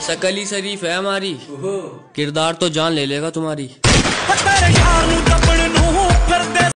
सकली शरीफ है हमारी। किरदार तो जान ले लेगा तुम्हारी।